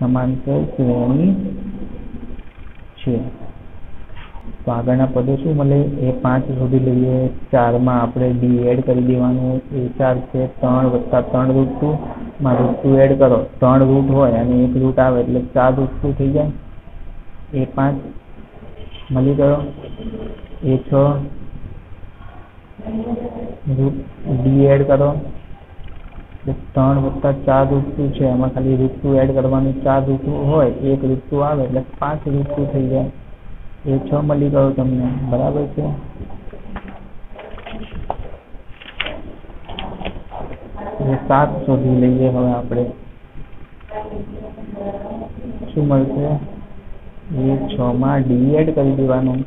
સમાંતર શ્રેણી છે. તો આગળના પદો શું મળે? એ પાંચ શોધી લઈએ. ચારમાં આપણે ડી એડ કરી દેવાનું. એ ચાર છે ત્રણ વત્તા ત્રણ રૂટ ટુ માં રૂટ ટુ એડ કરો. ત્રણ રૂટ હોય અને એક રૂટ આવે એટલે ચાર રૂટ ટુ થઈ જાય. એ પાંચ મળી ગયો. એ છ રૂટ ડી એડ કરો. ત્રણ વત્તા ચાર ઋતુ છે. એમાં ખાલી ઋતુ એડ કરવાનું ચાર ઋતુ હોય, એક ઋતુ આવે એટલે પાંચ ઋતુ થઈ જાય. એ છ મળી ગયો તમને. બરાબર છે? સાત શોધી લઈએ હવે આપણે. શું મળશે? એ છ માં ડી એડ કરી દેવાનું.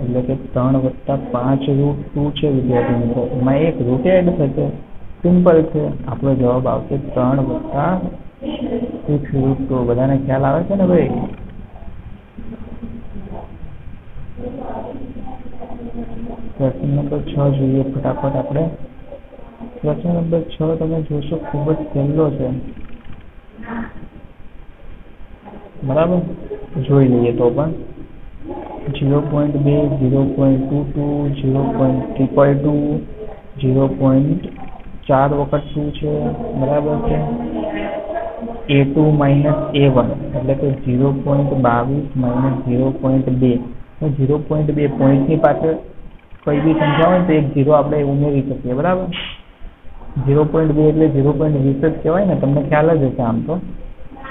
એટલે કે ત્રણ વત્તા પાંચ રૂટ ટુ છે વિદ્યાર્થી મિત્રો. એમાં એક રૂટ એડ થશે. સિમ્પલ છે. આપણો જવાબ આવશે ત્રણ વત્તા સિક્સ રૂટ. ટુ બધાને ખ્યાલ આવે છે ને ભાઈ? પ્રશ્ન નંબર છ જોઈએ ફટાફટ આપણે. પ્રશ્ન નંબર છ તમે જોશો ખૂબ જ સહેલો છે. બરાબર? જોઈ લઈએ તો પણ. ઝીરો પોઈન્ટ બે zero point two two zero point triple two zero point ચાર વખત શું છે? બરાબર છે? A two minus A one એટલે કે ઝીરો પોઈન્ટ બાવીસ માઇનસ ઝીરો પોઈન્ટ બે. ઝીરો પોઈન્ટ બે પોઈન્ટની પાછળ કોઈ બી સંખ્યા હોય તો એક ઝીરો આપણે ઉમેરી શકીએ, બરાબર? ઝીરો પોઈન્ટ બે એટલે ઝીરો પોઈન્ટ વીસ જ કહેવાય ને, તમને ખ્યાલ જ હશે આમ તો.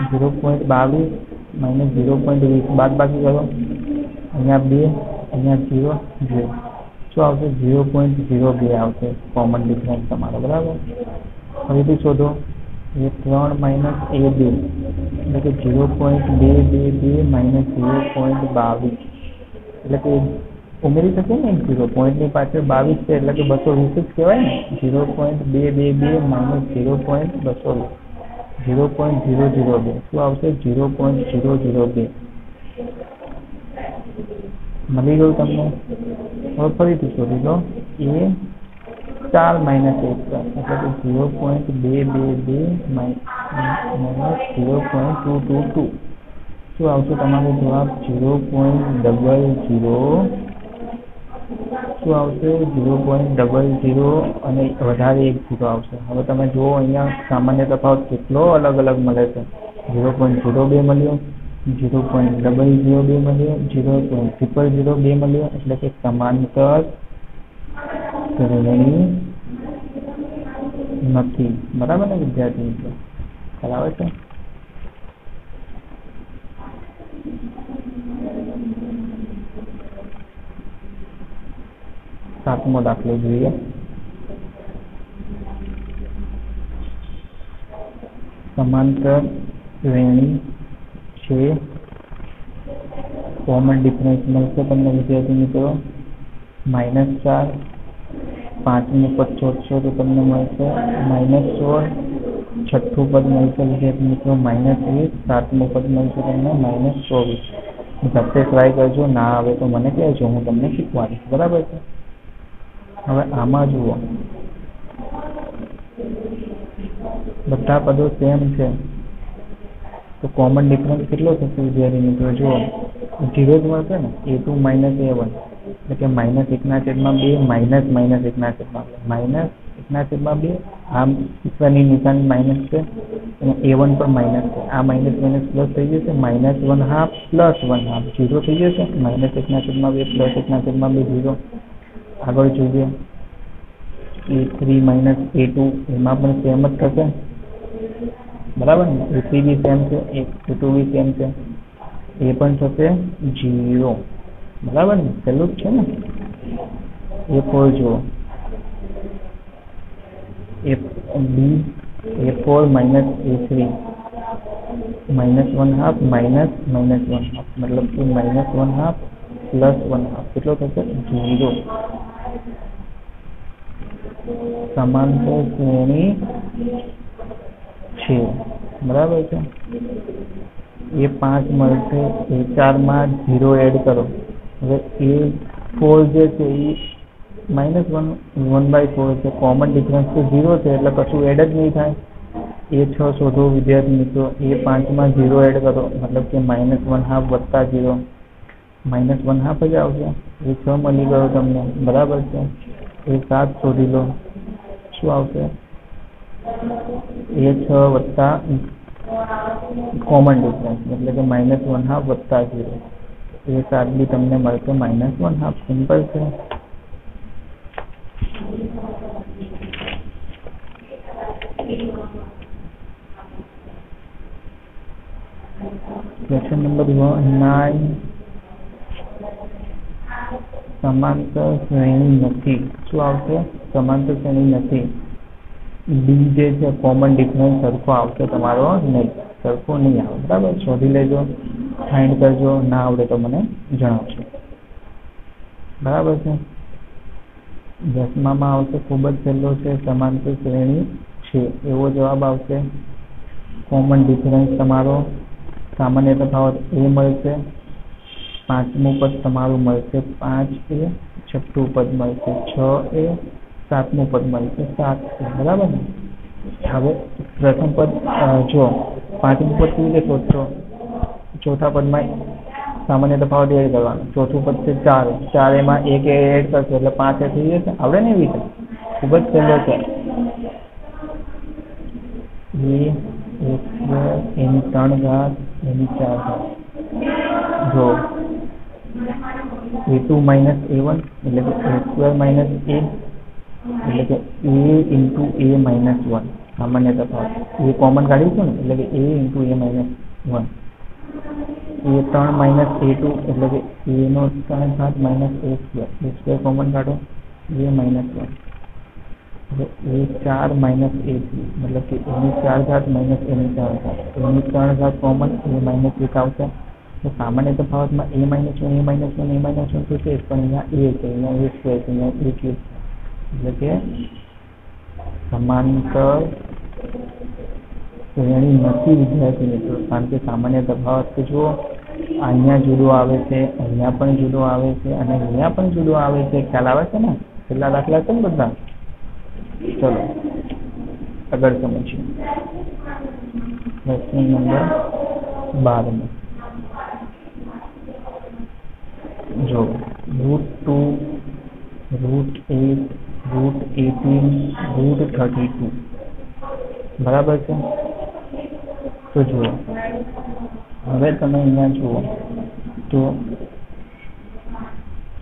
ઝીરો પોઈન્ટ બાવીસ માઇનસ ઝીરો પોઈન્ટ વીસ બાદ બાકી કરો. અહીંયા બે, અહીંયા ઝીરો ઝીરો શું આવશે ઝીરો પોઈન્ટ ઝીરો બે આવશે કોમન ડિફરન્સ તમારો બરાબર ફરીથી શોધો એ ત્રણ માઇનસ એ બે એટલે કે ઝીરો પોઈન્ટ બે બે બે માઇનસ ઝીરો પોઈન્ટ બાવીસ એટલે કે ઉમેરી શકીએ ને ઝીરો પોઈન્ટની પાછળ બાવીસ છે એટલે કે બસો વીસ જ કહેવાય ને ઝીરો પોઈન્ટ બે બે બે માઇનસ ઝીરો પોઈન્ટ બસો વીસ ઝીરો પોઈન્ટ ઝીરો ઝીરો બે શું આવશે ઝીરો પોઈન્ટ ઝીરો ઝીરો બે મળી ગયું તમને? હવે ફરીથી શોધી લો. એ ચાર માઇનસ એક એટલે કે ઝીરો પોઈન્ટ બે બે બે minus zero point two two two શું આવશે તમારો જવાબ? ઝીરો પોઈન્ટ ડબલ ઝીરો શું આવશે? ઝીરો પોઈન્ટ ડબલ ઝીરો અને વધારે એક ઝીરો આવશે. હવે તમે જુઓ, અહીંયા સામાન્ય તફાવત કેટલો અલગ અલગ મળે છે. ઝીરો પોઈન્ટ ઝીરો બે મળ્યો. ઝીરો પોઈન્ટ ડબલ ઝીરો બે મળ્યો ઝીરો પોઈન્ટ ટ્રિપલ ઝીરો બે મળ્યો, એટલે કે સમાંતર શ્રેણી નથી. બરાબર ને વિદ્યાર્થી મિત્રો? ખ્યાલ આવે છે? સાતમો દાખલો જોઈએ. સમાંતર શ્રેણી છે. કોમન ડિફરન્સ મળશે તમને વિદ્યાર્થી મિત્રો. માઇનસ ચાર. પાંચમું પદ શોધશો તો તમને મળશે. માઇનસ સોળ. છઠ્ઠું પદ મળશે વિદ્યાર્થી મિત્રો. માઇનસ વીસ સાતમું પદ મળશે તમને. માઇનસ ચોવીસ. જાતે ટ્રાય કરજો. ના આવે તો મને કહેજો. હું તમને શીખવાડીશ. બરાબર છે? હવે આમાં જુઓ. બધા પદો સેમ છે. તો કોમન ડિફરન્સ કેટલો થશે વિદ્યાર્થી મિત્રો જો ઝીરો જ મળશે ને, A two minus A one એટલે કે માઇનસ એકના છેદમાં બે માઇનસ માઇનસ એકના છેદમાં બે. માઇનસ એકના છેદમાં બે, આમ ઈશ્વરની નિશાની માઇનસ છે, અને એ વન પણ માઇનસ છે. આ માઇનસ માઇનસ પ્લસ થઈ જશે minus one half plus one half zero થઈ જશે માઇનસ એકના છેદમાં બે પ્લસ એકના છેદમાં બે ઝીરો આગળ જોઈએ. A three minus A two એમાં પણ સેમ જ થશે. બરાબર ને? થ્રી બી સેમ છે એ ટુ બી સેમ છે, એ પણ થશે જીરો બરાબર ને? પેલું છે ને? એ ફોર જુઓ. A B A four minus A three minus one half minus minus one half મતલબ કે minus one half plus one half કેટલો થશે? ઝીરો સમાંતર શ્રેણી છે બરાબર છે એ પાંચ મળશે એ ચારમાં ઝીરો એડ કરો હવે એ ફોર જે છે એ minus one one by four છે કોમન ડિફરન્સ તો ઝીરો છે એટલે કશું એડ જ નહીં થાય એ છ શોધો વિદ્યાર્થી મિત્રો એ પાંચમાં ઝીરો એડ કરો મતલબ કે માઇનસ વન હાફ વત્તા ઝીરો માઇનસ વન હાફ જ આવશે એ છ મળી ગયો તમને બરાબર છે એ સાત શોધી લો શું આવશે એ છ વત્તા કોમન ડિફરન્સ એટલે કે માઇનસ વન હાફ વત્તા ઝીરો એ સાત બી તમને મળશે માઇનસ વન હાફ સિમ્પલ છે. ક્વેશ્ચન નંબર નાઇન સમાંતર શ્રેણી નથી. શું આવશે? સમાંતર શ્રેણી નથી. ડી જે છે કોમન ડિફરન્સ સરખો આવશે તમારો નહીં, સરખો નહીં આવે. બરાબર? શોધી લેજો ફાઇન્ડ કરજો, ના આવડે તો મને જણાવશો બરાબર છે? દસમામાં આવશે, ખૂબ જ સહેલો છે, સમાંતર શ્રેણી છે. એવો જવાબ આવશે. કોમન ડિફરન્સ તમારો સામાન્ય તફાવત એ મળશે. પાંચમું પદ તમારું મળશે. પાંચ એ, છઠ્ઠું પદ મળશે. છ એ સાતમું પદ મળશે સાત એ બરાબર ને? હવે પ્રથમ પદ જો પાંચમું પદ કેવી રીતે ચોથા પદમાં સામાન્ય તફાવત એડ કરવાનો. ચોથું પદ છે ચાર. ચાર એમાં એક એડ કરશો એટલે પાંચ એ થઈ જશે. આવડે ને એવી રીતે? ખૂબ જ સહેલો છે. એની ત્રણ ઘાત, એની ચાર ઘાત. જો A two minus A one એટલે કે એ સ્ક્વેર માઇનસ એ એટલે કે A into A minus one સામાન્ય તફાવત. એ કોમન કાઢીશું ને, એટલે કે A into A minus one A ત્રણ માઇનસ એ ટુ એટલે કે એનો ત્રણ ઘાત minus A square A square common કાઢો. એ માઇનસ વન એ ચાર માઇનસ એ થ્રી મતલબ કે એની ચાર ઘાત માઇનસ એની ચાર ઘાત એની ત્રણ ઘાત કોમન એ માઇનસ એક આવશે. તો સામાન્ય તફાવતમાં A minus one A minus one A minus one તો છે પણ અહીંયા એ છે, અહીંયા એ સ્ક્વેર છે, અહીંયા એ ક્યુબ એટલે કે સમાંતર શ્રેણી નથી વિદ્યાર્થી મિત્રો. કારણ કે સામાન્ય તફાવત કે જુઓ, અહીંયા જુદો આવે છે, અહીંયા પણ જુદો આવે છે અને અહીંયા પણ જુદો આવે છે. ખ્યાલ આવે છે ને? છેલ્લા દાખલા છે ને બધા? ચલો, આગળ સમજીએ. પ્રશ્ન નંબર બારમો. જો root two root eight eighteen root thirty two બરાબર છે? તો જુઓ. હવે તમે અહીંયા જુઓ. તો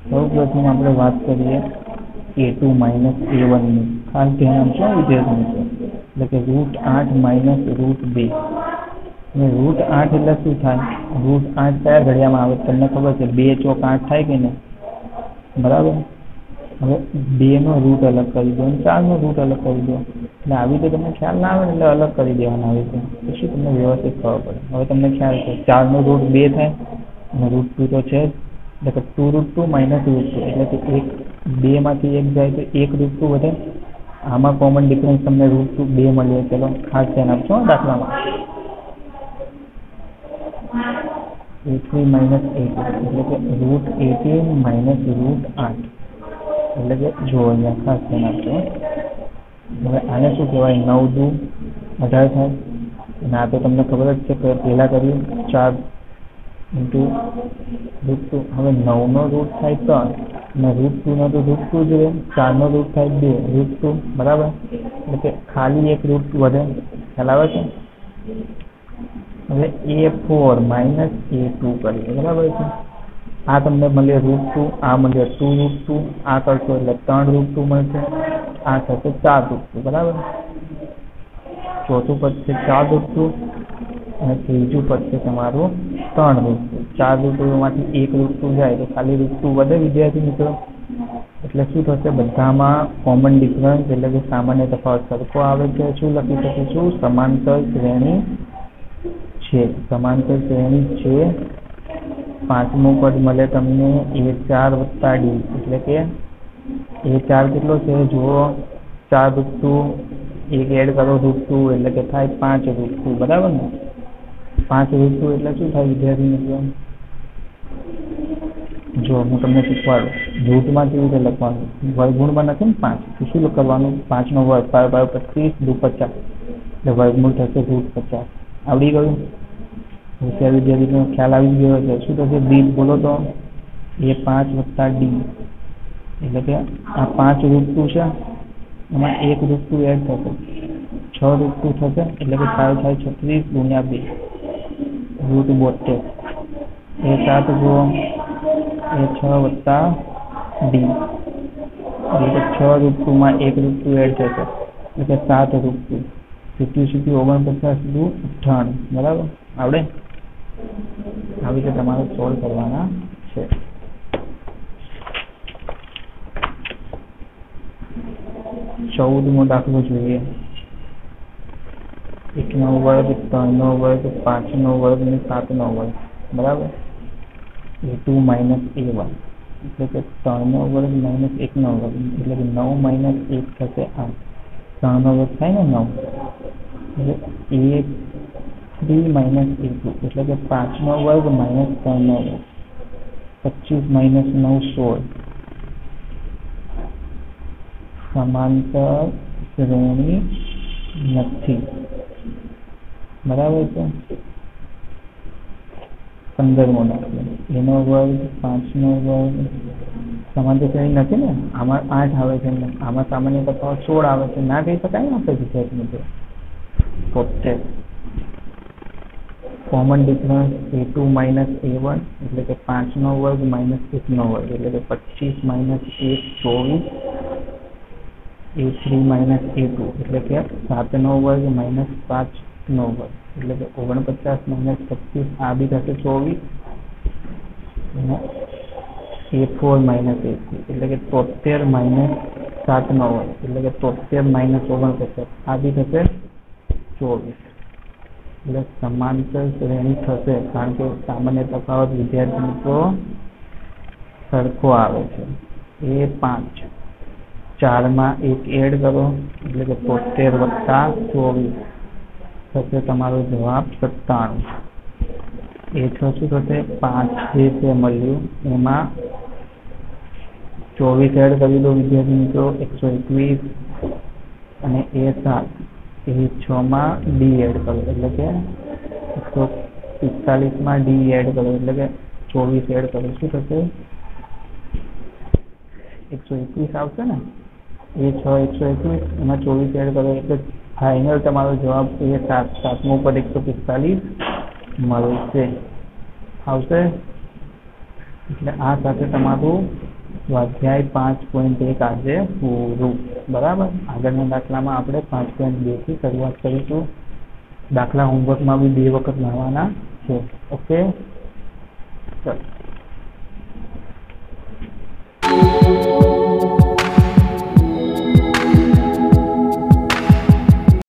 સૌ પ્રથમ આપણે વાત કરીએ એ ટુ માઇનસ એ વનની ખાસ ધ્યાન શું વિદ્યાર્થી મિત્રો એટલે કે રૂટ આઠ માઇનસ રૂટ બે. અને રૂટ આઠ એટલે શું થાય? રૂટ આઠ કયા ઘડિયામાં આવે તમને ખબર છે, બે ચોક આઠ થાય કે નહીં? બરાબર? હવે બેનો રૂટ અલગ કરી દો અને ચારનો રૂટ અલગ કરી દો. એટલે આવી રીતે તમને ખ્યાલ ના આવે એટલે અલગ કરી દેવાના આવી રીતે. પછી તમને વ્યવસ્થિત ખબર પડે? હવે તમને ખ્યાલ છે, ચારનો રૂટ બે થાય અને રૂટ ટુ તો છે એટલે કે two root two minus root two એટલે કે એક બેમાંથી એક જાય તો એક રૂટ ટુ વધે. આમાં કોમન ડિફરન્સ તમને રૂટ ટુ બે મળીએ ચલો, ખાસ ધ્યાન આપશો દાખલામાં. એ થ્રી માઇનસ એટ એટલે કે રૂટ એટીન માઇનસ રૂટ આઠ. એટલે કે જો અહીંયા ખાસ ધ્યાન આપજો. હવે આને શું કહેવાય? નવ દુ અઢાર થાય. અને આ તો તમને ખબર જ છે કે પહેલાં કર્યું ચાર ઇન્ટુ રૂટ ટુ. હવે નવનો રૂટ થાય ત્રણ. અને રૂટ ટુનો તો રૂટ ટુ જ રહે. ચારનો રૂટ થાય બે. રૂટ ટુ, બરાબર? એટલે કે ખાલી એક રૂટ વધે. ખ્યાલ આવે છે? હવે A four minus A two કરીએ. બરાબર છે? આ તમને મળે રૂટ ટુ, આ મળે ટુ રૂટ ટુ, આ કરશો એટલે ત્રણ રૂટ ટુ મળશે, આ થશે ચાર રૂટ ટુ, બરાબર? ચોથું પદ છે ચાર રૂટ ટુ, અને ત્રીજું પદ છે તમારું ત્રણ રૂટ ટુ. ચાર રૂટ ટુમાંથી એક રૂટ ટુ જાય તો ખાલી રૂટ ટુ વધે વિદ્યાર્થી મિત્રો. એટલે શું થશે? બધામાં કોમન ડિફરન્સ એટલે કે સામાન્ય તફાવત સરખો આવે છે શું લખી શકીશું સમાંતર શ્રેણી છે. સમાંતર શ્રેણી છે પાંચમું પદ મળે તમને એ ચાર વત્તા ડી, એટલે કે એ ચાર કેટલો છે? જુઓ, ચાર રૂટ, એક એડ કરો રૂટ, એટલે કે થાય પાંચ રૂટ, બરાબર ને? પાંચ રૂટ એટલે શું થાય વિદ્યાર્થી મિત્રો? જો હું તમને શીખવાડું રૂટમાં કેવી રીતે લખવાનું વર્ગુણમાં નથી ને પાંચ શું કરવાનું? પાંચનો વર્ગ, બાર બાર પચીસ, દુ પચાસ, એટલે વર્ગમૂળ થશે રૂટ પચાસ. આવડી ગયું? હોશિયાર વિદ્યાર્થીનો ખ્યાલ આવી ગયો છે શું થશે બી બોલો તો. એ પાંચ વત્તા ડી એટલે કે આ પાંચ રૂટ છે, એમાં એક રૂટ એડ થશે. છ રૂટ થશે, એટલે કે થાય થાય છત્રીસ ગુણ્યા બે. રૂટ બોતેર. એ સાત જુઓ. એ છ વત્તા ડી એટલે કે છ ટુમાં એક ટુ એડ થશે. એટલે કે સાત રૂટ ટુ સિત્યુ ઓગણપચાસ દુ અઠ્ઠાણું. બરાબર? આવડે? આવી રીતે તમારે સોલ્વ કરવાના છે. ચૌદમો દાખલો જોઈએ. એકનો વર્ગ ત્રણનો વર્ગ, પાંચનો વર્ગ અને સાતનો વર્ગ. બરાબર? A two minus A one. એટલે કે ત્રણનો વર્ગ માઇનસ એકનો વર્ગ. એટલે કે નવ માઇનસ એક થશે આઠ. ત્રણનો વર્ગ થાય ને નવ. એટલે A three minus A two એટલે કે પાંચનો વર્ગ માઇનસ ત્રણનો વર્ગ પચીસ માઇનસ નવ સોળ સમાંતર શ્રેણી નથી બરાબર છે પંદરમો દાખલો એનો વર્ગ પાંચનો વર્ગ સમાંતર શ્રેણી નથી ને આમાં આઠ આવે છે ને આમાં સામાન્ય તફાવત સોળ આવે છે ના કહી શકાય ને આપણે વિદ્યાર્થી મિત્રો તોતેર common difference A two minus A one એટલે કે પાંચનો વર્ગ માઇનસ એકનો વર્ગ, એટલે કે પચીસ માઇનસ એક ચોવીસ A three minus A two એટલે કે સાતનો વર્ગ માઇનસ પાંચનો વર્ગ, એટલે કે ઓગણપચાસ માઇનસ પચીસ, આ બી થશે ચોવીસ, અને A four minus A three એટલે કે તોતેર માઇનસ સાતનો વર્ગ, એટલે કે તોતેર માઇનસ ઓગણપચાસ, આ બી થશે ચોવીસ. એટલે સમાંતર શ્રેણી થશે કારણ કે સામાન્ય તફાવત વિદ્યાર્થી મિત્રો સરખો આવે છે. એ પાંચ. ચારમાં એક એડ કરો, એટલે કે તોતેર વત્તા ચોવીસ. થશે તમારો જવાબ સત્તાણું. એ છ શું થશે? પાંચ જે છે મળ્યું. એમાં ચોવીસ એડ કરી દો વિદ્યાર્થી મિત્રો, એકસો એકવીસ અને એ સાત. એ છમાં ડી એડ કરો, એટલે કે એકસો પિસ્તાલીસમાં ડી એડ કરો, એટલે કે ચોવીસ એડ કરો. શું થશે? એકસો એકવીસ આવશે ને? એ છ, એકસો એકવીસ, એમાં ચોવીસ એડ કરો, એટલે ફાઇનલ તમારો જવાબ એ સાત, સાતમો પર એકસો પિસ્તાલીસ મળશે. આવશે? એટલે આ સાથે તમારું સ્વાધ્યાય પાંચ પોઈન્ટ એક આજે પૂરું. બરાબર? આગળના દાખલામાં આપણે પાંચ પોઈન્ટ બેથી શરૂઆત કરીશું. દાખલા હોમવર્કમાં બી બે વખત લાવવાના છે. ઓકે ચલો.